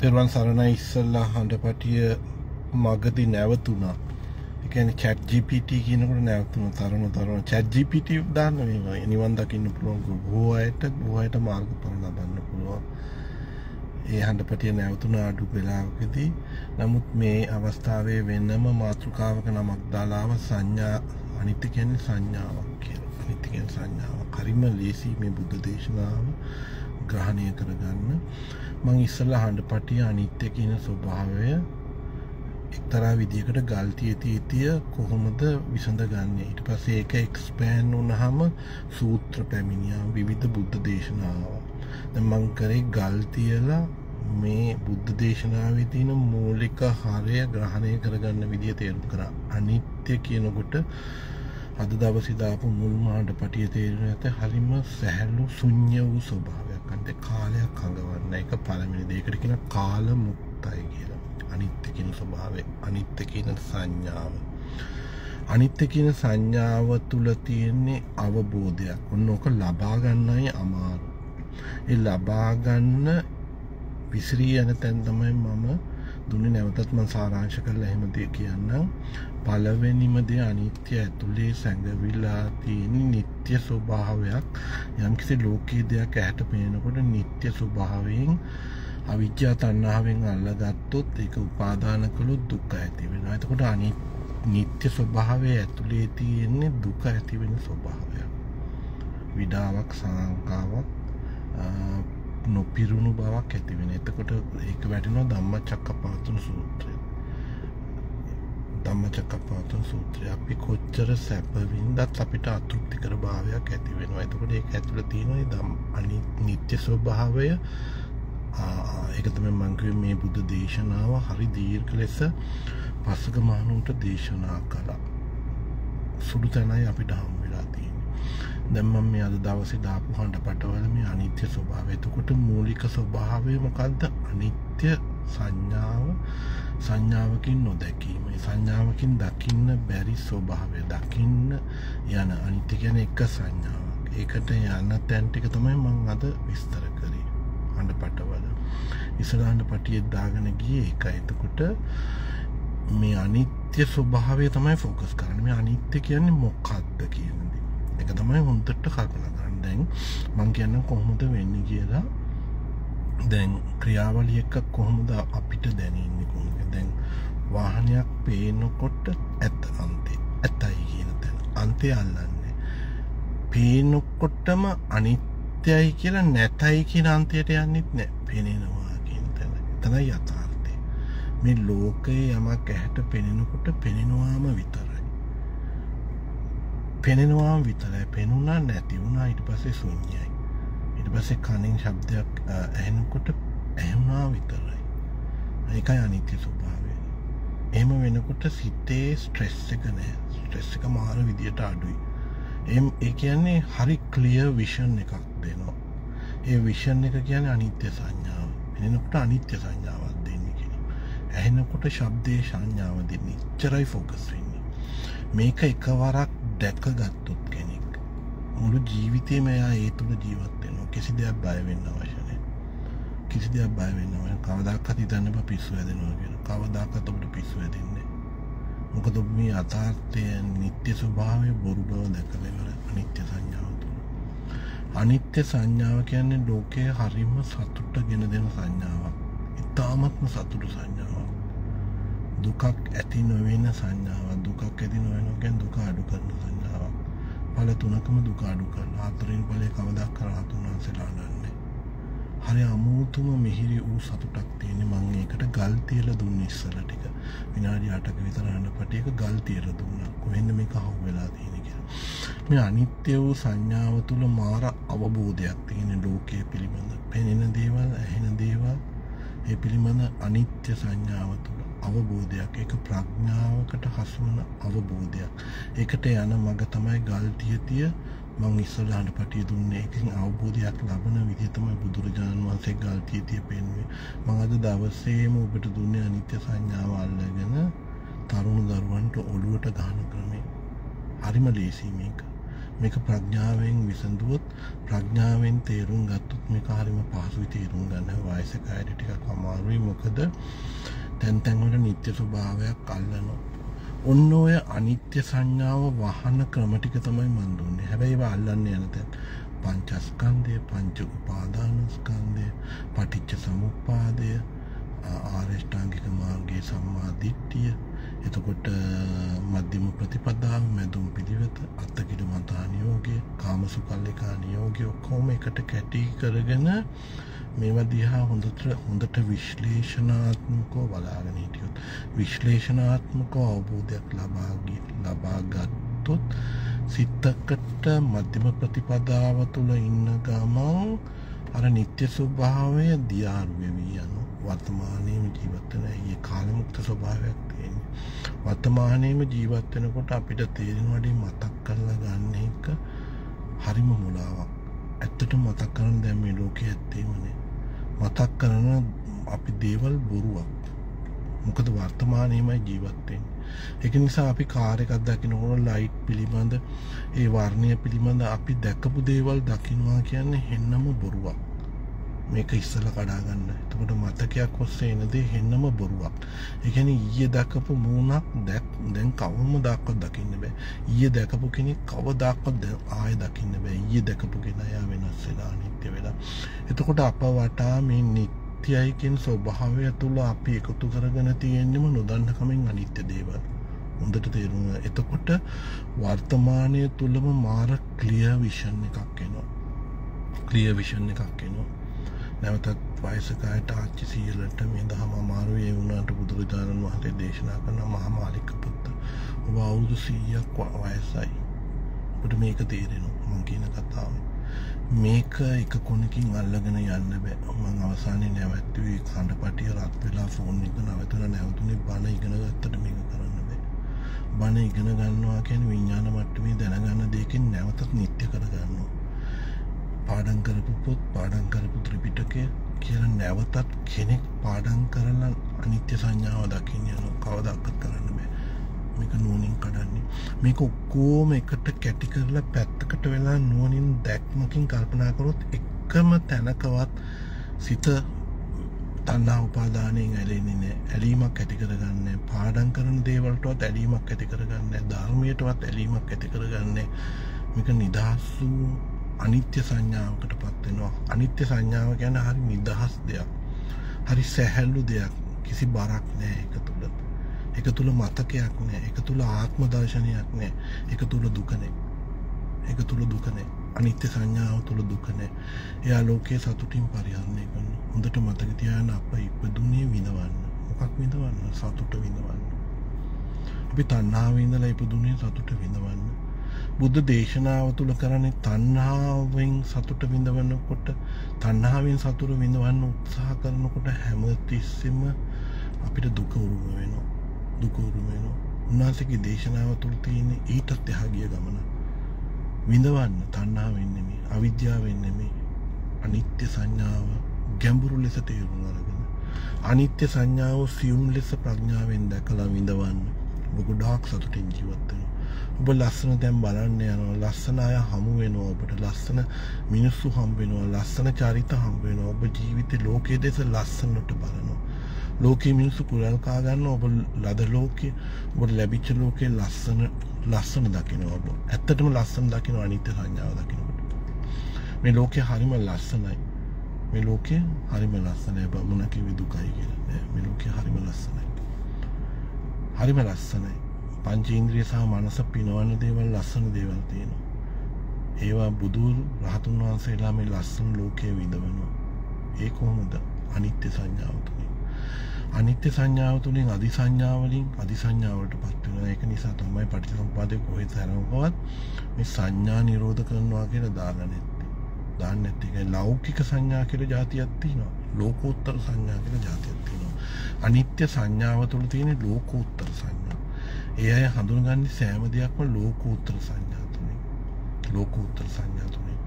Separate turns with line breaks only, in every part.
තෙරුවන් සරණ ඉස්සල්ලා හඬපටිය මගදි නැවතුනා එකන චැට් ජිපිට කියනකට නැවතුන තරණ තරන චැට් ජිපිට දාන්න නිවන් දකින්න පුළුවන් බෝ අයට බෝහයට මාර්ග පල ලබන්න පුළුවන්. ඒ හඬපටිය නැවතුන අඩු වෙලාවකදී. නමුත් මේ අවස්ථාවේ වෙන්නම මාතෘකාවක නමක් දාලාව සංඥා. අනිත්‍ය කියන්නේ සංඥාවක් කියල. අනිත්‍යකෙන් සංඥාව කරිම ලේසි මේ බුද්ධ දේශනාව ග්‍රහණය කරගන්න. මං ඉස්සල්ල හඬ පටිය අනිත්‍ය කියන ස්වභාවය එක්තරා විදිකට ගල්තිය තීතිය කොහොමද විසඳ ගන්න ඉට පසේ ඒක එක්ස්පෑන් වනහම සූත්‍ර පැමිණියා විවිධ බුද්ධ දේශනාව. මං කරේ ගල්තියලා මේ බුද්ධ දේශනාව තියන මූලික හරය ග්‍රහණය කරගන්න විදිහ තේරුම් කර. අනිත්‍ය කියනකොට අද දවසිදාපු මුල්මාට පටිය තේරෙන ඇත. හරිම සැහැල්ලු සුං්ඥ වූ ස්වභාව අන්ට කාලයක් හඟවන්න එක පළමිනි දෙකට කියෙන කාල මුක්තයි කියලා. අනිත්‍ය කියන ස්වභාවය අනිත්‍ය කියන සංඥාව. අනිත්‍ය කියන සංඥාව තුළ තියෙන්නේ අවබෝධයක්. ඔන්න ඕක ලබාගන්නයි අමාරු. ඒ ලබාගන්න විසිරී යන තැන් තමයි මම දුන්නේ. නැවතත් මං සාරාංශ කරලා එහෙම දෙය කියන්නම්. පළවෙනිමදේ අනිත්‍ය ඇතුළේ සැඟවිලා තියෙන නිත්‍ය ස්වභාවයක් යම්කිසි ලෝකයේ දෙයක් ඇහැට පේනකොට නිත්‍ය ස්වභාවයෙන් අවිද්‍යා තණ්හාවෙන් අල්ලගත්තොත් ඒක උපාදාන කළොත් දුක ඇති වෙනවා. එතකොට නිත්‍ය ස්වභාවය ඇතුළේ තියෙන්නේ දුක ඇති වෙන ස්වභාවයක්. විඩාවක් සංකාවක් නොපිරුණු බවක් ඇති වෙන. එතකොට ඒක වැටෙනවා ධම්මචක්කපවත්තන සූත්‍රය. ධම්ම චක්කපාතුන් සූත්‍රය අපි කොච්චර සැපවින්දත් අපිට අතෘප්තිකර භාවයක් ඇති වෙනවා එතකොට ඒක ඇතුළ තියෙනවා දම් අනි නිත්‍ය ස්වභාවය ඒක තමයි මංකව මේ බුද්ධ දේශනාව හරි දීර්ඝ ලෙස පසක මහනුන්ට දේශනා කළා සුඩු තැනයි අපිට හම් වෙලා තියෙන දැම්මම් මේ අද දවසේ දාපු හඬ පටවල මේ අනිත්‍ය ස්වභාවය. එතකොට මූලික ස්වභාවය මොකද්ද? අනිත්‍ය සංඥාව සංඥාවකින් නොදැකීම. සංඥාවකින් දකින්න බැරි ස්වභාවය. දකින්න යන අනිත්‍ය කියන්නේ එක සංඥාවක්. ඒකට යන තැන් ටික තමයි මම අද විස්තර කරේ. හඬ පටවල. ඉස්සරහඬ පටියෙත් දාගෙන ගියේ ඒකයි. එතකොට මේ අනිත්‍ය ස්වභාවය තමයි ෆෝකස් කරන්නේ. මේ අනිත්‍ය කියන්නේ මොකක්ද කියන එක තමයි හොන්තට කල්පනා කරන්න දැන් මං කියන්න කොහොමද වෙන්න කියලා දැන් ක්‍රියාවලිය එක්ක කොහොමද අපිට දැනන්නේ කොහොමද දැන් වාහනයක් පේනකොට ඇත්ත අන්තේ ඇත්තයි කියන තැන. අන්තය අල්ලන්නේ. පේනකොටම අනිත්‍යයි කියලා නැතයි කියන අන්තයට යන්නෙත් නෑ. පෙනෙනවා කියන තැන. එතනයි යථාර්ථය. මේ ලෝකයේ යමක් ඇහැට පෙනෙනකොට පෙනෙනවාම විතර පෙනෙනවා විතරයි. පෙනුනා නැති වුණා. ඊට පස්සේ සුන්්ඥයි ඉට පස්සේ කනින් ශබ්දයක් ඇහෙනකොට ඇහුණා විතරයි. ඒකයි අනිත්‍ය ස්වභාවය. එම වෙනකොට සිතේ ස්ට්‍රෙස් එක නෑ. ස්ට්‍රෙස් එක මාර විදියට අඩුයි. එම් ඒ කියන්නේ හරි කලිය විෂන් එකක් දෙනවා. ඒ විෂන් එක කියන අනිත්‍ය සංඥාව. පෙනෙනකොට අනිත්‍ය සංඥාවක් දෙන්න කියෙන ඇහෙනකොට ශබ්දය සංඥාව දෙන්නේ. චරයි ෆෝකස් වෙන්නේ. මේක එකවරක් දැක්ක ගත්තොත් කෙනෙක් මුළු ජීවිතය මෙයා ඒ තුළ ජීවත්වෙනවා කිසි දෙයක් බයවෙන්න අවශ්‍යනය කිසි දෙයක් බයවෙන්නව කවදක් හිතන්න පිස්සු ඇදෙනවා කියෙන කවදාකත් ඔබට පිස්සු ඇතින්නේ මොකද ඔබ මේ අතාර්ථය නිත්‍ය ස්වභාවය බොරු බව දැකලවර අනිත්‍ය සංඥාව තුළ. අනිත්‍ය සංඥාව කියන්නේ ලෝකයේ හරිම සතුට්ට ගෙන දෙන සංඥාවක්. ඉතාමත්ම සතුටු සංඥාවක්. දුකක් ඇති නොවෙන සංඥාව දුකක් ඇති නොවෙනකැන් දුක අඩු කරන සංඥාවක්. පල තුනකම දුක අඩු කරන අතරින් පලේ කවදක් කරහතුන් වන්සලා ගන්නේ හරි අමූතුම මිහිරි වූ සතුටක් තියෙන මං ඒකට ගල් තියල දුන්න ඉස්සල ටික. විනාඩි අටක විතරන්න පටියක ගල් තියර දුන්න. කොහෙන්න මේ කහු වෙලා තියෙන කිය මේ අනිත්‍ය වූ සංඥාව තුළ මාර අවබෝධයක් තියෙන ලෝකය පිළිබඳ. පෙනෙන දේවල් ඇහෙන දේවල්. ඒ පිළිබඳ අනිත්‍ය සංඥාව තුළ අවබෝධයක්. එක ප්‍රඥාවකට හසුවන අවබෝධයක්. එකට යන මඟ තමයි ගල්තියතිය මං ඉස්සල්ලාට පටිය දුන්නේ. එකින් අවබෝධයක් ලබන විදිතමයි බුදුරජාණන් වන්සේ ගල්තියතිය පෙන්වේ මඟද දවසේම ඔබට දුන්නේ අනිත්‍ය සංඥාව අල්ලගෙන තරුණු දරුවන්ට ඔළුවට ගාන ක්‍රමේ හරිම ලේසි මේක. මේක ප්‍රඥාවෙන් විසඳුවොත් ප්‍රඥාවෙන් තේරුම් ගත්තොත් මේ කාරිම පහසුයි තේරුම් ගන්න. වයසක අයට ටිකක් අමාරුයි. මොකද තැන් තැන්වල නිත්‍ය ස්වභාවයක් අල්ලනවා. ඔන්න ඔය අනිත්‍ය සංඥාව වහන ක්‍රම ටික තමයි මන් දුන්නේ. හැබැයි ඒවා අල්ලන්න යන තැන් පංචස්කන්ධය පංච උපාදානස්කන්ධය පටිච්ච සමුප්පාදය ආරෂ්ඨාංගික මාර්ගයේ සම්මා දිට්ඨිය. එතකොට මධ්‍යම ප්‍රතිපදාව මැදුම් පිළිවෙත අත්තකිට මතා නියෝගය කාමසුකල්ලිකා නියෝගය ඔක්කෝම එකට කැටි කරගෙන මේවා දිහා හොඳට හොඳට විශ්ලේෂනාත්මකෝ බලාගෙන හිටියොත් විශ්ලේෂනාත්මකෝ අවබෝධයක් ලබාගී ලබාගත්තොත් සිත්තකට මධ්‍යම ප්‍රතිපදාව තුළ ඉන්න ගමන් අර නිත්‍ය ස්වභාවය දියාරුවවී යනු. වර්තමානයම ජීවත්වන ඒ කාලමුක්ත ස්වභාවයක් තියෙන වර්තමානයම ජීවත්වෙනකොට අපිට තේරෙන වඩේ මතක් කරලා ගන්න එක හරිම මුලාවක්. ඇත්තට මතක් කරන දැම් මේ ලෝක ඇත්තේමනේ මතක් කරන අපි දේවල් බොරුවක්. මොකද වර්තමානයමයි ජීවත්තෙන් එක නිසා අපි කාරකක් දකිනකොට ලයිට් පිළිබඳ ඒ වර්ණය පිළිබඳ අපි දැකපු දේවල් දකිනවා කියන්නේ හෙන්නම බොරුවක්. මේක ඉස්සල කඩාගන්න එතකොට මතකයක් ඔස්සේ එනදේ හෙන්නම බොරුවක්. එකන ඊය දැකපු මූුණක් දැක් දැන් කවම දක්වත් දකින්න බෑ. ඊය දැකපු කෙනෙක් කව දක්වත් ආය දකින්න බෑ. ඊය දැකපු ගෙනයා වෙනස් වෙලා නිත්‍ය වෙලා. එතකොට අප වටා මේ නිත්‍යයිකෙන් ස්වභාවය තුළ අපි එකතු කරගෙන තියෙන්නෙම නොදන්නකමින් අනිත්‍ය දේවල්. හොඳට තේරුම එතකොට වර්තමානය තුළම මාර ක්ලිය විෂන් එකක් එනවා. ක්ලිය විෂන් එකක් එනවා. නැවතත් වයසකායට ආච්චි සියලට මේ දහම අමාරුවේ වුණට බුදුරජාණන් වහසේ දේශනා කරන මහමාලික පුත්ත. ඔබ අවුදු සීයක් වයසයි. ඔට මේක තේරෙනවා. මං කියන කතාව. මේක එක කොනකින් අල්ලගෙන යන්න බෑ. මං අවසානය නැවැත්වේ කණඩ පටිය රත් වෙලා ෆෝන් එක නවතර නැවතුනේ බණ ඉගෙන ගත්තට මේක කරන්න බෑ. බණ ඉගෙන ගන්නවා කියන විඤ්ඥාන මට්ටමේ දැනගන්න දෙකින් නැවතත් නිත්‍ය කරගන්නවා. පාඩන් කරපු පොත් පාඩන් කරපු ත්‍රිපිටකය කියල නැවතත් කෙනෙක් පාඩන් කරලා අනිත්‍ය සංඥාව දකින්න යන කවදක්කත් කරන්න බෑ. මේක නුවනින් කඩන්නේ. මේක ඔක්කෝම එකට කැටි කරලා පැත්තකට වෙලා නුවනින් දැක්මකින් කල්පනා කරොත් එක්කම තැනකවත් සිත තන්නා උපාදානයෙන් ඇලෙන්නේ නෑ ඇලීමක් ඇති කරගන්න පාඩන් කරන දේවල්ටවත් ඇලීමක් ඇති කරගන්න ධර්මයටවත් ඇලීමක් ඇති කරගන්න මේක නිදහස් වූ අනිත්‍ය සංඥාවකට පත්වෙනවා අනිත්‍ය සංඥාව ගැන හරි නිදහස් දෙයක්. හරි සැහැල්ලු දෙයක්. කිසි බරක් නෑ එක තුළ. එක තුළ මතකයක් නෑ. එක තුළ ආත්ම දර්ශනයක් නෑ. එක තුළ දුකනේ එක තුළ දුකනේ අනිත්‍ය සංඥාව තුළ දුකනෑ එයා ලෝකයේ සතුටින් පරිහරණය කරන්න හොඳට මතක තියාන අප ඉපදුනේ විඳවන්න. මොකක් විඳවන්න? සතුට විඳවන්න. අපි තන්නාවිඳලා ඉපදුනේ සතුට විඳවන්න. බුද්ධ දේශනාව තුළ කරන්නේ තන්හාාවෙන් සතුට විඳවන්නකොට තන්නාවෙන් සතුර විඳවන්න උත්සාහ කරනකොට හැම තිස්සෙම අපිට දුක උරුම වෙනවා. දුකවුරුම වෙනවා උන්නාසගේ දේශනාව තුළ තියෙන ඊටත් එහා ගිය ගමන. විඳවන්න තන්නා වෙන්නෙමේ අවිද්‍යාවෙන්නෙමේ අනිත්‍ය සංඥාව ගැඹුරු ලෙස තේරුම් අරගෙන අනිත්‍ය සංඥාව සියුම් ලෙස ප්‍රඥාවෙන් දැකලා විඳවන්න ඔබ ගොඩාක් සතුටින් ජීවත්වෙන ඔබ ලස්සන දැම් බලන්න යනවා ලස්සන අය හමු වෙනවා ඔබට ලස්සන මිනිස්සු හම්බෙනවා ලස්සන චරිත හම්බෙනවා ඔබ ජීවිත ලෝකයේ දෙස ලස්සනට බලනවා. ලෝකයේ මිනිස්සු කුරල්කා ගන්න ඔබ ලද ලෝකයේ ඔබට ලැබිච්ච ලෝකයේ ලස්සන ලස්සන දකිනවා ඔබ. ඇත්තටම ලස්සන දකින අනිත්‍ය සංඥාව දකිනකොට මේ ලෝකයේ හරිම ලස්සනයි. මේ ලෝකයේ හරිම ලස්සනය. බමුණ කිවි දුකයි කියලා. මේ ලෝකයේ හරිම ලස්සනයි. හරිම ලස්සනයි. පංචීන්ද්‍රිය සහ මනස පිනවන්න දේවල් ලස්සන දේවල් තියෙනවා. ඒවා බුදුරු රහතුන් වහන්සේලා මේ ලස්සන ලෝකයේ විඳවනවා. ඒ කොහොමද? අනිත්‍ය සංඥාව තුළින්. අනිත්‍ය සංඥාව තුළින් අධි සංඥාවලින් අධි සංඥාවට පත් වෙනවා. ඒක නිසා තමයි පටිච්චසමුප්පාදේ කොහෙත් හැරෙනවවත් මේ සංඥා නිරෝධ කරනවා කියලා දාලා නැත්තේ. දාන්න නැත්තේ. ඒ ලෞකික සංඥා කියලා જાතියක් තියෙනවා. ලෝකෝත්තර සංඥා කියලා જાතියක් තියෙනවා. අනිත්‍ය සංඥාව තුළ තියෙන ලෝකෝත්තර සංඥා. ඒ අය හඳුනගන්නේ සෑම දෙයක්ම ලෝකෝත්තර සංඥා තුලින්. ලෝකෝත්තර සංඥා තුලින්.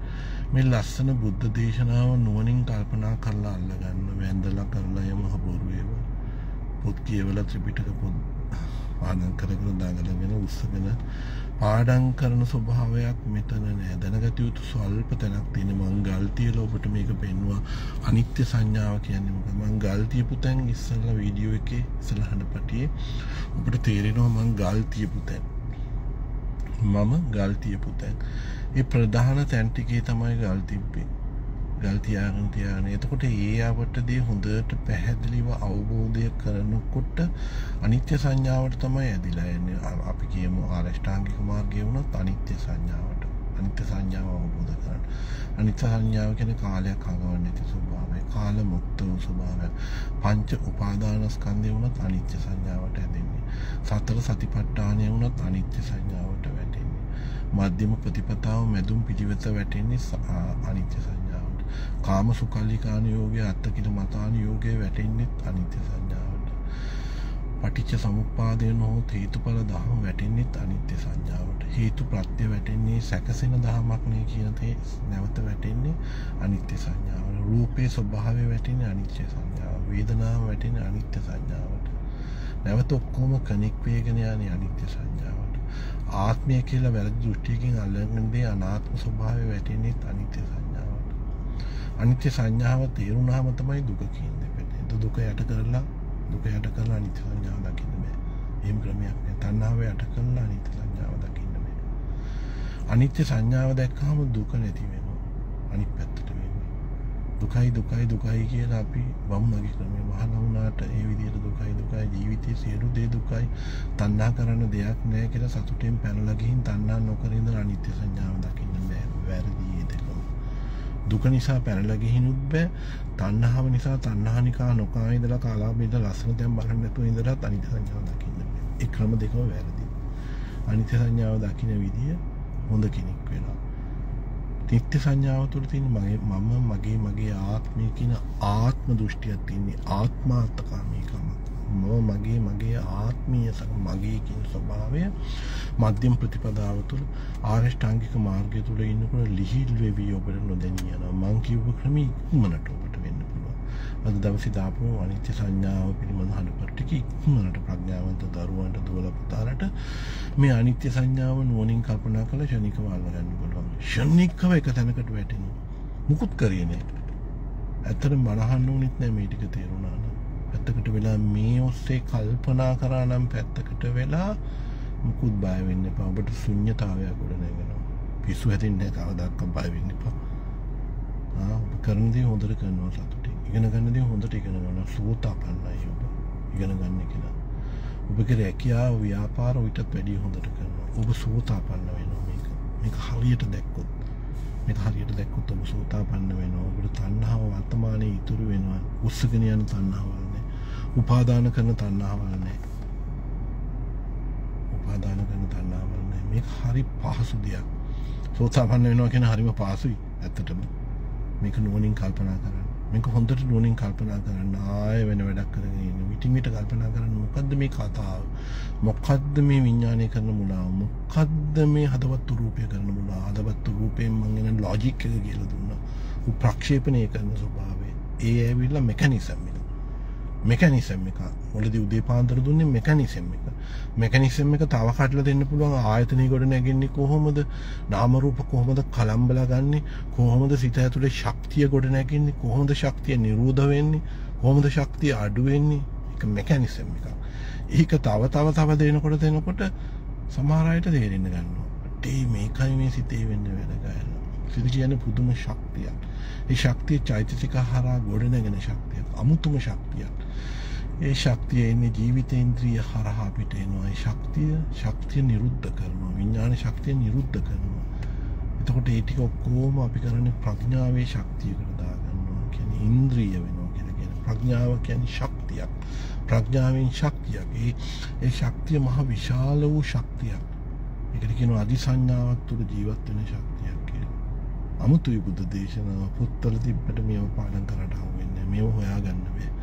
මේ ලස්සන බුද්ධ දේශනාව නුවණින් කල්පනා කරලා අල්ලගන්න වැඳලා කරලා යම හබුරු වේවා. පොත් කියවලා ත්‍රිපිටක පොත් ආනන් කරගෙන දාගලගෙන උස්සගෙන පාඩම් කරන ස්වභාවයක් මෙතන නෑ. දැනගත යුතු ස්වල්ප තැනක් තියෙන මං ගල්තියල ඔබට මේක පෙන්වා අනිත්‍ය සංඥාව කියන්නේ මොකද? මං ගල්තියපු තැන් ඉස්සල්ලා වීඩියෝ එකේ ඉස්සරහට පටියේ ඔබට තේරෙනවා මං ගල්තියපු තැන්. මම ගල්තියපු තැන්. ඒ ප්‍රධාන තැන් ටිකේ තමයි ගල් තිබ්බේ. ගල් තියාගෙන තියාගෙන. එතකොට ඒ ආවටදී හොඳට පැහැදිලිව අවබෝධය කරනකොට අනිත්‍ය සංඥාවට තමයි ඇදිලා එන්නේ. අපි කියමු ආරෂ්ඨාංගික මාර්ගය වුණත් අනිත්‍ය සංඥාවට. අනිත්‍ය සංඥාව අවබෝධ කරගන්න අනිත්‍ය සංඥාව කියන්නේ කාලයක් හඟවන්නේ නැති ස්වභාවය. කාල මුක්ත වූ ස්වභාවය පංච උපාදානස්කන්ධය වුණත් අනිත්‍ය සංඥාවට ඇදෙන්නේ. සතර සතිපට්ඨානය වුණත් අනිත්‍ය සංඥාවට වැටෙන්නේ. මධ්‍යම ප්‍රතිපදාව මැදුම් පිටිවෙත වැටෙන්නේ අනිත්‍ය සංඥාව කාම සුකල්ලිකාන යෝගය අත්තකිට මතාන යෝගය වැටෙන්නෙත් අනිත්‍ය සංඥාවට. පටිච්ච සමුපාදයන හෝ හේතුඵල දහම වැටෙන්නෙත් අනිත්‍ය සංඥාවට. හේතු ප්‍රත්‍ය වැටෙන්නේ සැකසෙන දහමක්නය කියනතේ නැවත වැටෙන්නේ අනිත්‍ය සංඥාවට. රූපේ ස්වභාවය වැටෙන අනිත්‍ය සංඥාව. වේදනාව වැටෙන අනිත්‍ය සංඥාවට. නැවත ඔක්කෝම කනෙක් වේගෙන යන අනිත්‍ය සංඥාවට. ආත්මය කියලා වැරදි දෘෂ්ටියකින් අල්ලගන්නේ අනාත්ම ස්වභාවය වැටෙන්නේත් අනිත්‍ය සංඥාව අනිත්‍ය සංඥාව තේරුණාම තමයි දුක කියන්නේ වෙන්නේ. දුක යට කරලා දුක යට කරලා අනිත්‍ය සංඥාව දකින්න බෑ. එහෙම ක්‍රමයක් නෑ. තණ්හාව යට කරලා අනිත්‍ය සංඥාව දකින්න බෑ. අනිත්‍ය සංඥාව දැක්කම දුක නැති වෙනවා. අනිත් පැත්තට වෙන්නේ. දුකයි දුකයි දුකයි කියලා අපි වම්මගේ ක්‍රමය මහාන වුණාට ඒ විදිහට දුකයි දුකයි ජීවිතයේ සියලු දේ දුකයි තණ්හා කරන්න දෙයක් නෑ කියලා සතුටෙන් පැනලා ගිහින් තණ්හා නොකර ඉඳලා අනිත්‍ය සංඥාව දකින්න බෑ. වැරදි දුක නිසා පැනලා ගිහිනුත් බෑ තණ්හාව නිසා තණ්හානිකා නොකා ඉඳලා කාලාබේද ලස්සන තැන් බලන්න නැතුව ඉඳලා අනිත්‍ය සංඥාව දකින්න බෑ. ඒ ක්‍රම දෙකම වැරදි. අනිත්‍ය සංඥාව දකින්න විදිය හොඳ කෙනෙක් වෙනවා. නිත්‍ය සංඥාව තුළ තියෙන මගේ මම මගේ මගේ ආත්මය කියන ආත්ම දෘෂ්ටියක් තින්නේ ආත්මාර්ථකාමීකම. මම මගේ මගේ ආත්මීය මගේ කියන ස්වභාවය මධ්‍යම ප්‍රතිපදාව තුළ ආරෂ්ඨාංගික මාර්ගය තුළ ඉන්නකොට ලිහිල් වෙවී ඔබට නොදැනී යනවා. මං කිව්ව ක්‍රම ඉක්මනට ඔබට වෙන්න පුළුවන්. අද දවසේ දාපු අනිත්‍ය සංඥාව පිළිබඳ හඬපත් ටික ඉක්මනට ප්‍රඥාවන්ත දරුවන්ට දුවල පුතාලට මේ අනිත්‍ය සංඥාව නුවණින් කල්පනා කළ ෂණිකව අල්ලගන්න පුළුවන්. ෂණිකව එක තැනකට වැටෙනවා. මුකුත් කරේ නැහැ. ඇත්තට මනහන්න ඕනෙත් නැහැ මේ ටික තේරුණා නම් පැත්තකට වෙලා මේ ඔස්සේ කල්පනා කරා නම් පැත්තකට වෙලා මුකුත් බය වෙන්න එපා. ඔබට ශුන්්‍යතාවයක් ගොඩ නැගෙනවා. පිස්සු හැදෙන්නේ නැහැ කවදාවත් බය වෙන්න එපා. ආ ඔබ කරන දේ හොඳට කරනවා සතුටින්. ඉගෙන ගන්න දේ හොඳට ඉගෙන ගන්නවා. සෝතාපන්නයි ඔබ. ඉගෙන ගන්න කියලා. ඔබගේ රැකියාව ව්‍යාපාර ඊටත් වැඩිය හොඳට කරනවා. ඔබ සෝතාපන්න වෙනවා මේක. මේක හරියට දැක්කොත්. මේක හරියට දැක්කොත් ඔබ සෝතාපන්න වෙනවා. ඔබට තණ්හාව වර්තමානයේ ඉතුරු වෙනවා. උස්සගෙන යන තණ්හාවල් නෑ. උපාදාන කරන තණ්හාවල් නෑ. උපාදාන කරන තණ්හාවල් නෑ. මේක හරි පහසු දෙයක්. සෝතාපන්න වෙනවා කියන හරිම පහසුයි. ඇත්තටම. මේක නුවණින් කල්පනා කරන්න. මේක හොඳට නුවණින් කල්පනා කරන්න. ආය වෙන වැඩක් කරගෙන ඉන්න. විටින් විට කල්පනා කරන්න මොකද්ද මේ කතාව? මොකද්ද මේ විඥානය කරන මුලාව? මොකද්ද මේ හදවත් රූපය කරන මුලාව? හදවත් රූපයෙන් මං එන ලොජික් එක කියලා දුන්නා. ප්‍රක්ෂේපණය කරන ස්වභාවය. ඒ ඇවිල්ලා මෙකනිසම් එක. මෙකනිසම් එක මුලදී උදේ පාන්දර දුන්නේ මෙකනිසම් එක. මෙකනිසම් එක තව කඩලා දෙන්න පුළුවන් ආයතනය ගොඩ නැගෙන්නේ කොහොමද? නාම රූප කොහොමද කලම්බලා ගන්නෙ? කොහොමද සිත ඇතුලේ ශක්තිය ගොඩ නැගෙන්නේ? කොහොමද ශක්තිය නිරෝධ වෙන්නේ? කොහොමද ශක්තිය අඩු වෙන්නේ? ඒක මෙකනිසම් එක. ඒක තව තව තව දෙනකොට දෙනකොට සමහර අයට තේරෙන්න ගන්නවා. ඒ මේකයි මේ සිතේ වෙන්නේ වැඩ ගන්න. සිත කියන්නේ පුදුම ශක්තියක්. ඒ ශක්තිය චෛතසික හරහා ගොඩනැගෙන ශක්තියක්. අමුතුම ශක්තියක්. ඒ ශක්තිය එන්නේ ජීවිතේන්ද්‍රිය හරහා පිට එනවා. ඒ ශක්තිය ශක්තිය නිරුද්ධ කරනවා. විඥාන ශක්තිය නිරුද්ධ කරනවා. එතකොට ඒ ටික ඔක්කොම අපි කරන්නේ ප්‍රඥාවේ ශක්තියකට දාගන්නවා. කියන්නේ ඉන්ද්‍රිය වෙනවා කියලා කියන ප්‍රඥාව කියන්නේ ශක්තියක්. ප්‍රඥාවෙන් ශක්තියක්. ඒ ඒ ශක්තිය මහ විශාල වූ ශක්තියක්. ඒකට කියනවා අදිසඤ්ඤාවක් තුළ ජීවත් වෙන ශක්තියක් කියලා. අමුතුයි බුද්ධ දේශනාව පොත්වල තිබ්බට මේව පාඩම් කරලා හම්බෙන්නේ. මේව හොයාගන්න බෑ.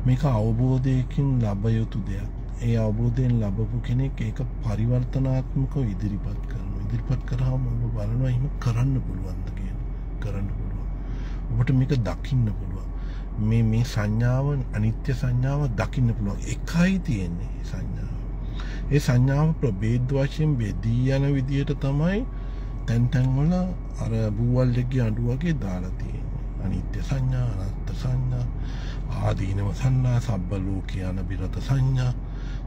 මේක අවබෝධයකින් ලබ යුතු දෙයක්. ඒ අවබෝධයෙන් ලබපු කෙනෙක් ඒක පරිවර්තනාත්මකව ඉදිරිපත් කරනවා. ඉදිරිපත් කරාම ඔබ බලනවා එහෙම කරන්න පුළුවන්ද කියලා. කරන්න පුළුවන්. ඔබට මේක දකින්න පුළුවන්. මේ මේ සංඥාව අනිත්‍ය සංඥාව දකින්න පුළුවන්. එකයි තියෙන්නේ සංඥාව. ඒ සංඥාව ප්‍රබේද් වශයෙන් බෙදී යන විදියට තමයි තැන්තැන්වල අර බූවල්ලෙක්ගේ අඩුවගේ දාලතිය අනිත්‍ය සංඥා අනත්ත සංඥා ආදීනව සන්නා සබ්බ ලෝක යන බිරත සංඥා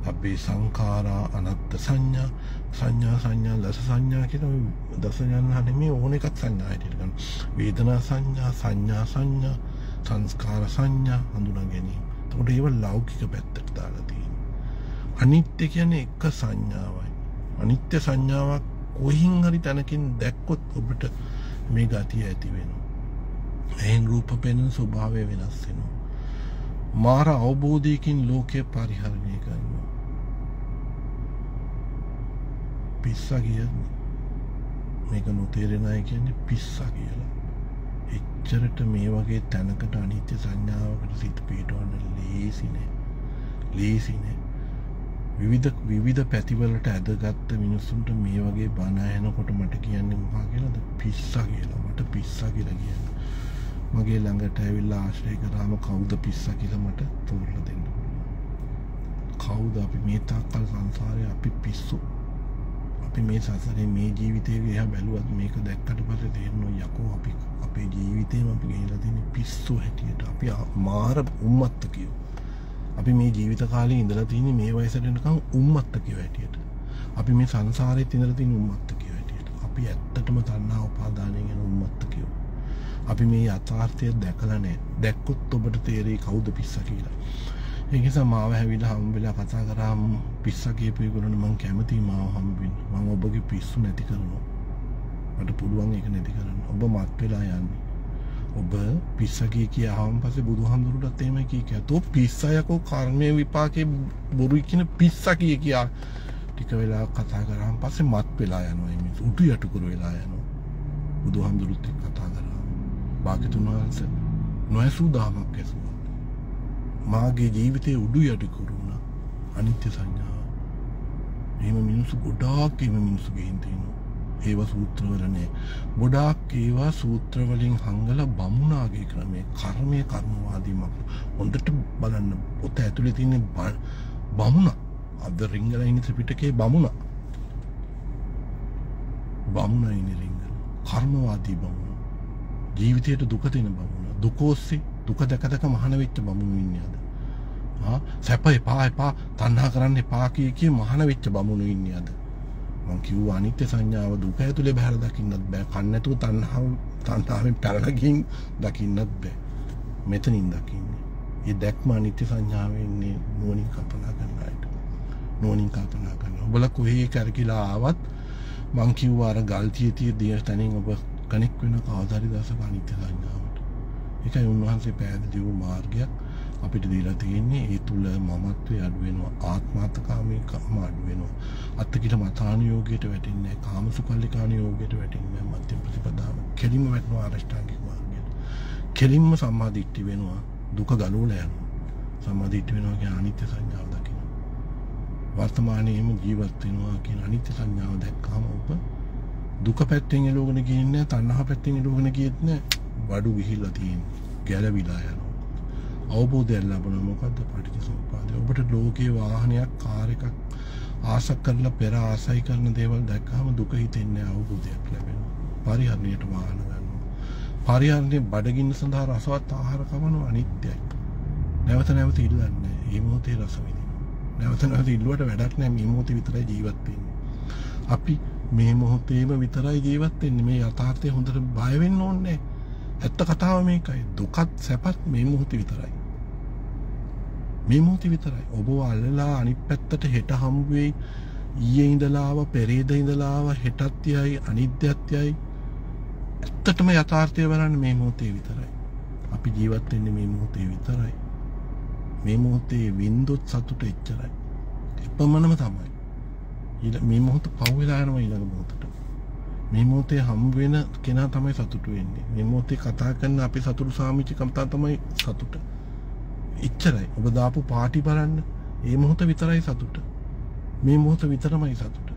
අපේ සංකාරා අනත්ත සංඥා සංඥා සංඥා ලස සංඥා කියන දසඥාන නෙමේ ඕන එකක් සංඥා හැටියට ගන්න. වේදනා සංඥා සංඥා සංඥා සංස්කාර සංඥා හඳුනා ගැනීම. එතකොට ඒව ලෞකික පැත්තට දාලා තියෙනවා. අනිත්‍ය කියන්නේ එක සංඥාවයි. අනිත්‍ය සංඥාවක් කොහින් හරි තැනකින් දැක්කොත් ඔබට මේ ගතිය ඇති වෙනවා. එහෙන් රූප පෙනෙන ස්වභාවය වෙනස් වෙනවා. මාර අවබෝධයකින් ලෝකය පරිහරණය කරනවා. පිස්සා කියන්නේ මේක නොතේරෙන අය කියන්නේ පිස්සා කියලා. එච්චරට මේ වගේ තැනකට අනිත්‍ය සංඥාවකට සිත පිටවන්න ලේසි නෑ. ලේසි නෑ. විවිධ විවිධ පැතිවලට ඇදගත්ත මිනිස්සුන්ට මේ වගේ බණ ඇහෙනකොට මට කියන්නේ මොකා කියලාද? පිස්සා කියලා. මට පිස්සා කියලා කියන්නේ. මගේ ළඟට ඇවිල්ලා ආශ්‍රය කරාම කවුද පිස්සා කියලා මට තෝරලා දෙන්න. කවුද අපි මේ තාක්කල් සංසාරේ අපි පිස්සු? අපි මේ සසරේ මේ ජීවිතේ එහා බැලුවත් මේක දැක්කට පස්සේ තේරෙනවා යකෝ අපි අපේ ජීවිතේම අපි ගෙනිලා තියෙන පිස්සු හැටියට. අපි මාර උම්මත්තකියෝ අපි මේ ජීවිත කාලේ ඉඳලා තියෙන්නේ මේ වයසට එනකම් උම්මත්තකියෝ හැටියට. අපි මේ සංසාරෙත් ඉඳලා තියෙන උම්මත්තකියෝ හැටියට. අපි ඇත්තටම තණ්හා උපාදානයෙන් යන උම්මත්තකියෝ අපි මේ යථාර්ථය දැකලා නැහැ දැක්කොත් ඔබට තේරෙයි කවුද පිස්සා කියලා. ඒකෙසා මාව හැවිලා හම්බෙලා කතා කරාම් පිස්ස කියපයකුරන මං කැමති මාව හම්බෙන් මං ඔබගේ පිස්සු නැති කරනවා. මට පුළුවන් එක නැති කරන්න. ඔබ මත් වෙලා යන්නේ. ඔබ පිස්සකී කිය හම් පස බුදු හමුදුරටත් එම කී ඇතෝ පිස්සයකෝ කර්මය විපාකය බොරු කියන පිස්ස කිය කියා ටික වෙලා කතා කරම් පස්සේ මත් වෙලා යනවා. එම උටු යටුකර වෙලා යනවා. බුදු හමුදුරුත් කතා කරා. භාගතුන් වහන්ස නොඇසූ දාමක් ඇසුවා මාගේ ජීවිතය උඩු යටිකුරුණ අනිත්‍ය සංඥාව. එහෙම මිනිස්සු ගොඩාක් එම මිනිස්සු ගහින් තියෙනවා. ඒව සූත්‍රවලනේ. ගොඩාක් ඒවා සූත්‍රවලින් හංගල බමුණාගේ ක්‍රමේ කර්මය කර්මවාදී මක. හොඳට බලන්න පොත ඇතුලේ තියෙන බමුණ අද රිංගල ඉන්න ත්‍රිපිටකේ බමුණ. බමුණ ඉන්නේ රිංගල. කර්මවාදී බමුණ. ජීවිතයට දුක දෙන බමුණ. දුක ඔස්සේ දුක දැක දැක මහාන වෙච්ච බමුණු ඉන්නේ අද. ආ සැප එපා එපා තණ්හා කරන්න එපා කිය කිය මහාන වෙච්ච බමුණු ඉන්නේ අද. මං කිව්වා අනිත්‍ය සංඥාව දුක ඇතුලේ බහැර දකින්නත් බෑ. කන් නැතුව තණ්හාව තණ්හාවෙන් පැනලා ගින් දකින්නත් බෑ. මෙතනින් දකින්නේ. ඒ දැක්ම අනිත්‍ය සංඥාවෙන් ඉන්නේ නුවණින් කල්පනා කරන අයට. නුවණින් කල්පනා කරන. ඔබලා කොහේ කරකිලා ආවත් මං කිව්වා අර ගල්තිය තිය දිය තනින් ඔබ කනෙක් වෙන කවදරි දසක අනිත්‍ය සංඥාවට. ඒකයි උන්වහන්සේ පැහැදිලිව මාර්ගයක් අපිට දීලා තියෙන්නේ ඒ තුල මමත්වේ අඩු වෙනවා ආත්මාර්ථකාමීකම අඩු වෙනවා. අත්තිකිට මතානුයෝගයට වැටෙන්නේ කාමසුකල්ලිකානුයෝගයට වැටෙන්නේ මධ්‍යම ප්‍රතිපදාව. කෙලින්ම වැටෙනවා අරෂ්ඨාංගික මාර්ගයට. කෙලින්ම සම්මාදිට්ඨි වෙනවා දුක ගලවලා යනවා. සම්මාදිට්ඨි වෙනවා කියන්නේ අනිත්‍ය සංඥාව දකිනවා. වර්තමානයේම ජීවත් වෙනවා කියන අනිත්‍ය සංඥාව දැක්කම ඔබ දුක පැත්තෙන් එළවගෙන ගියේ නැහැ තණ්හා පැත්තෙන් එළවගෙන ගියෙත් නැහැ බඩු ගිහිල්ලා තියෙන්නේ ගැලවිලා යනවා. අවබෝධයක් ලැබුණ. මොකද්ද? පටිච්චසමුප්පාදය ඔබට ලෝකේ වාහනයක් කාර් එකක් ආස කරලා පෙර ආසයි කරන දේවල් දැක්කම දුක හිතෙන්නේ අවබෝධයක් ලැබෙනවා. පරිහරණයට වාහන ගන්නවා. පරිහරණය බඩගින්න සඳහා රසවත් ආහාර කවනවා අනිත්‍යයි. නැවත නැවත ඉල්ලන්නේ මේ මොහොතේ රස විඳිනවා. නැවත නැවත ඉල්ලුවට වැඩක් නැහැ මේ මොහොතේ විතරයි ජීවත් වෙන්නේ. අපි මේ මොහොතේම විතරයි ජීවත් වෙන්නේ මේ යථාර්ථය හොඳට බය වෙන්න ඕනේ නැහැ ඇත්ත කතාව මේකයි දුකත් සැපත් මේ මුහොති විතරයි. මේ මුහොති විතරයි. ඔබ අල්ලලා අනිත් පැත්තට හෙට හම්බුවෙයි ඊයේ ඉඳලාව පෙරේද ඉඳලාව හෙටත් යයි අනිත්‍යත් යයි. ඇත්තටම යථාර්ථය බලන්න මේ මොහොතේ විතරයි. අපි ජීවත් වෙන්නේ මේ මොහොතේ විතරයි. මේ මොහොතේ වින්දොත් සතුට එච්චරයි. එපමණම තමයි. මේ මොහොත පව් වෙලා යනවා ඊළඟ මොහොතට. මේ මොහොතේ හම් වෙන කෙනා තමයි සතුටු වෙන්නේ. මේ මොහොතේ කතා කරන අපි සතුටු සාමිච්චකම් තමයි සතුට. එච්චරයි. ඔබ දාපු පාටි බලන්න. ඒ මොහොත විතරයි සතුට. මේ මොහොත විතරමයි සතුට.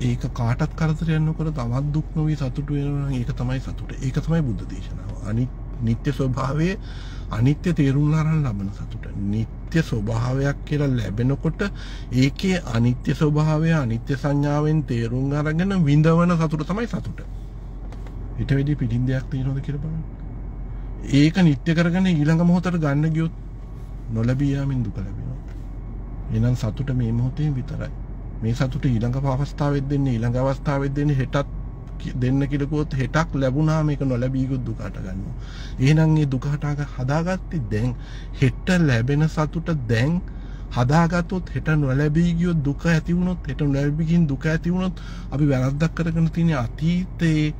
ඒක කාටත් කරදරයක් නොකර තවත් දුක් නොවි සතුටු වෙනවා නම් ඒක තමයි සතුට. ඒක තමයි බුද්ධ දේශනාව. අනිත් නිත්‍ය ස්වභාවයේ අනිත්‍ය තේරුම් අරන් ලබන සතුට. නිත්‍ය ස්වභාවයක් කියලා ලැබෙනකොට ඒකේ අනිත්‍ය ස්වභාවය අනිත්‍ය සංඥාවෙන් තේරුම් අරගෙන විඳවන සතුට තමයි සතුට. ඊට වැඩි පිටින් දෙයක් තියෙනවද කියලා බලන්න. ඒක නිත්‍ය කරගෙන ඊළඟ මොහොතට ගන්න ගියොත් නොලැබී යාමෙන් දුක ලැබෙනවා. එහෙනම් සතුට මේ මොහොතේ විතරයි. මේ සතුට ඊළඟ අවස්ථාවෙත් දෙන්නේ ඊළඟ අවස්ථාවෙත් දෙන්නේ හෙටත් දෙන්න කිලකුවොත් හෙටක් ලැබුණා මේක නොලැබී ගොත් දුකට ගන්නවා. එහෙනම් මේ දුක හදාගත්තේ දැන් හෙට ලැබෙන සතුට දැන් හදාගත්තොත් හෙට නොලැබී ගියොත් දුක ඇති වුණොත් හෙට නොලැබී දුක ඇති වුණොත් අපි වැරද්දක් කරගෙන තියෙන අතීතයේ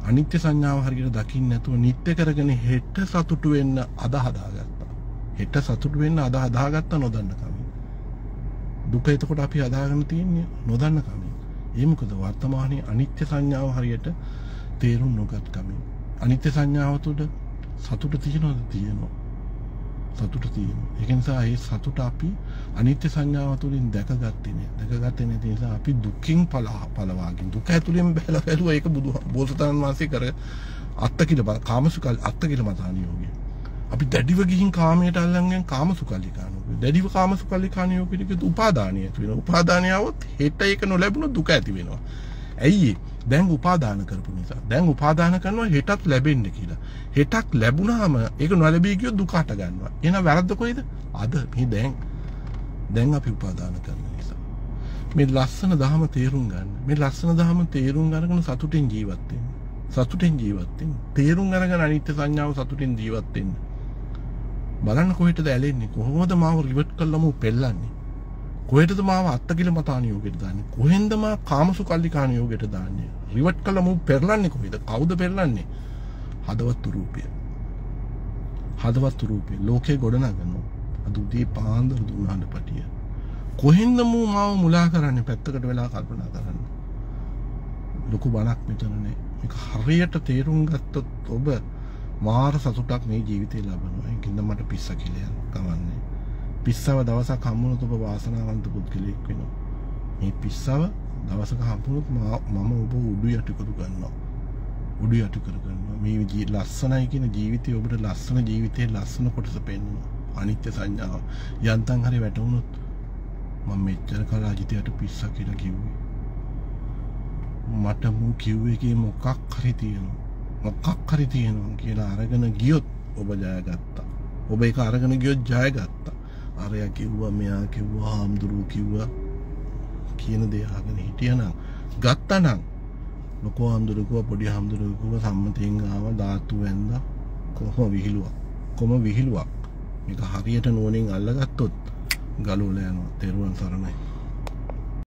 අනිත්‍ය සංඥාව හරියට දකින්න නැතුව නිත්‍ය කරගෙන හෙට සතුටු වෙන්න අද හදාගත්තා. හෙට සතුටු වෙන්න අද හදාගත්ත නොදන්න කමින්. දුක එතකොට අපි හදාගෙන තියෙන්නේ නොදන්න කමින්. ඒ මොකද වර්තමානයේ අනිත්‍ය සංඥාව හරියට තේරුම් නොගත් කමින්. අනිත්‍ය සංඥාව තුළ සතුට තියෙනවද තියෙනවා. සතුට තියෙනවා. ඒක නිසා ඒ සතුට අපි අනිත්‍ය සංඥාව තුළින් දැකගත්තේ නෑ. දැකගත්තේ නැති නිසා අපි දුකින් පලා පලවාගෙන දුක ඇතුළෙන් බැලලා බැලුවා ඒක බුදු බෝසතාණන් වහන්සේ කර අත්තකිල කාමසුකල් අත්තකිල මතානියෝගය. අපි දැඩිව ගිහින් කාමයට අල්ලන්ගෙන් කාමසුකල්ලිකානෝ. දැඩිව කාමසුකල්ලිකානියෝ පිළිකෙත් උපාදානය ඇති වෙනවා. උපාදානය આવොත් හෙට ඒක නොලැබුණොත් දුක ඇති වෙනවා. ඇයි දැන් උපාදාන කරපු නිසා. දැන් උපාදාන කරනවා හෙටත් ලැබෙන්න කියලා. හෙටක් ලැබුණාම ඒක නොලැබී ගියොත් දුක හට ගන්නවා. එහෙනම් වැරද්ද කොයිද? අද මේ දැන් දැන් අපි උපාදාන කරන නිසා. මේ ලස්සන දහම තේරුම් ගන්න. මේ ලස්සන දහම තේරුම් අරගෙන සතුටින් ජීවත් වෙන්න. සතුටින් ජීවත් වෙන්න. තේරුම් අරගෙන අනිත්‍ය සංඥාව සතුටින් ජීවත් වෙන්න. බලන්න කොහෙටද ඇලෙන්නේ? කොහොමද මාව රිවර්ට් කළාම පෙල්ලන්නේ? කොහෙටද මාව අත්තකිල මතානියෝගයට දාන්නේ? කොහෙන්ද මා කාමසුකල්ලිකානියෝගයට දාන්නේ? රිවර්ට් කළා මු පෙරලන්නේ කොහෙද? කවුද පෙරලන්නේ? හදවත් රූපය. හදවත් රූපය ලෝකේ ගොඩනගනවා. අද උදේ පාන්දර දුන්නාට පටිය. කොහෙන්ද මු මාව මුලා කරන්නේ පැත්තකට වෙලා කල්පනා කරන්න. ලොකු බණක් මෙතන නේ. මේක හරියට තේරුම් ගත්තොත් ඔබ මාර සතුටක් මේ ජීවිතේ ලබනවා. ඒකින්ද මට පිස්ස කියලා කවන්නේ. පිස්සව දවසක් හම්බුනොත් ඔබ වාසනාවන්ත පුද්ගලයෙක් වෙනවා. මේ පිස්සව දවසක හම්බුනොත් මම ඔබ උඩු යටිකරු ගන්නවා. උඩු යටි කරගන්නවා. මේ ලස්සනයි කියන ජීවිතය ඔබට ලස්සන ජීවිතයේ ලස්සන කොටස පෙන්වනවා. අනිත්‍ය සංඥාව. යන්තම් හරි වැටුණොත් මම මෙච්චර කල් අජිතයට පිස්සා කියලා කිව්වේ. මට මු කිව්වේ කී මොකක් හරි තියෙනවා. මොකක් හරි තියෙනවා කියලා අරගෙන ගියොත් ඔබ ජයගත්තා. ඔබ ඒක අරගෙන ගියොත් ජයගත්තා. අරයා කිව්වා මෙයා කිව්වා හාමුදුරුවෝ කිව්වා කියන දේ අහගෙන හිටියනම් ගත්තනම් ලොකෝ හාමුදුරුවෝ පොඩි හාමුදුරුවෝ සම්මතයෙන් ආව ධාතු වැන්ද. කොහොම විහිළුවක්? කොම විහිළුවක්? මේක හරියට නුවණින් අල්ලගත්තොත් ගලවලා යනවා. තෙරුවන් සරණයි.